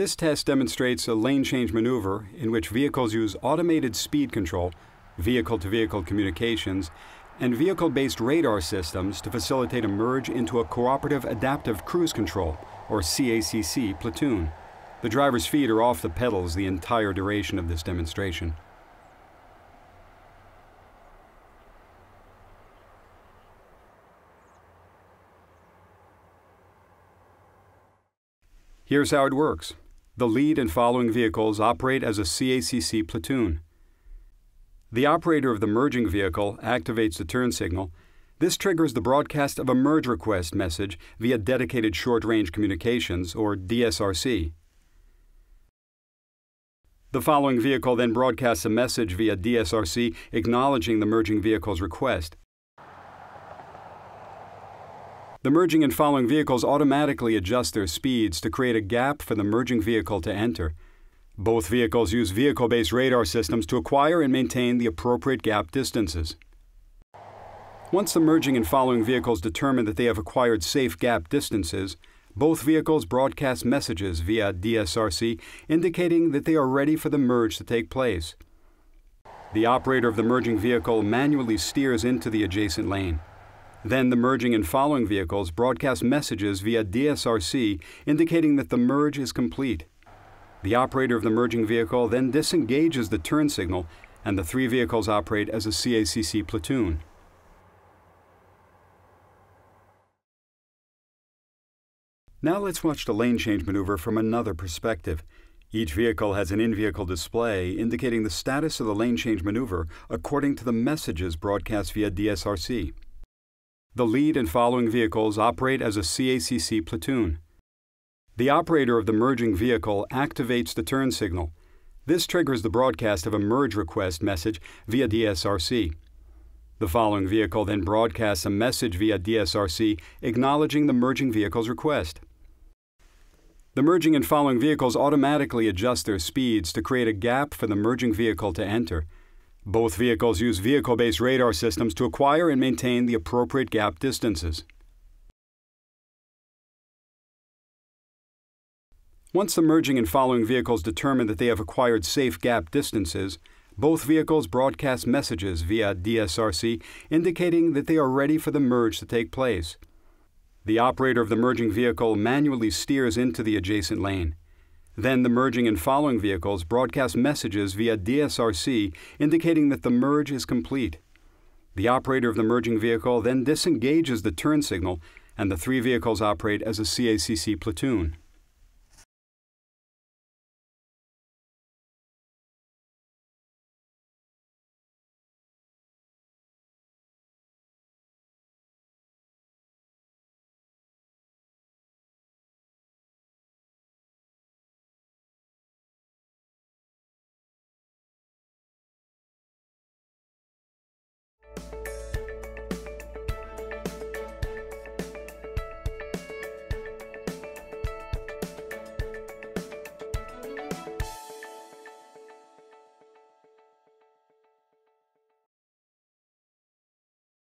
This test demonstrates a lane change maneuver in which vehicles use automated speed control, vehicle to vehicle communications, and vehicle based radar systems to facilitate a merge into a Cooperative Adaptive Cruise Control, or CACC, platoon. The driver's feet are off the pedals the entire duration of this demonstration. Here's how it works. The lead and following vehicles operate as a CACC platoon. The operator of the merging vehicle activates the turn signal. This triggers the broadcast of a merge request message via Dedicated Short Range Communications, or DSRC. The following vehicle then broadcasts a message via DSRC acknowledging the merging vehicle's request. The merging and following vehicles automatically adjust their speeds to create a gap for the merging vehicle to enter. Both vehicles use vehicle based radar systems to acquire and maintain the appropriate gap distances. Once the merging and following vehicles determine that they have acquired safe gap distances, both vehicles broadcast messages via DSRC indicating that they are ready for the merge to take place. The operator of the merging vehicle manually steers into the adjacent lane. Then the merging and following vehicles broadcast messages via DSRC indicating that the merge is complete. The operator of the merging vehicle then disengages the turn signal and the three vehicles operate as a CACC platoon. Now let's watch the lane change maneuver from another perspective. Each vehicle has an in-vehicle display indicating the status of the lane change maneuver according to the messages broadcast via DSRC. The lead and following vehicles operate as a CACC platoon. The operator of the merging vehicle activates the turn signal. This triggers the broadcast of a merge request message via DSRC. The following vehicle then broadcasts a message via DSRC acknowledging the merging vehicle's request. The merging and following vehicles automatically adjust their speeds to create a gap for the merging vehicle to enter. Both vehicles use vehicle-based radar systems to acquire and maintain the appropriate gap distances. Once the merging and following vehicles determine that they have acquired safe gap distances, both vehicles broadcast messages via DSRC indicating that they are ready for the merge to take place. The operator of the merging vehicle manually steers into the adjacent lane. Then the merging and following vehicles broadcast messages via DSRC indicating that the merge is complete. The operator of the merging vehicle then disengages the turn signal and the three vehicles operate as a CACC platoon.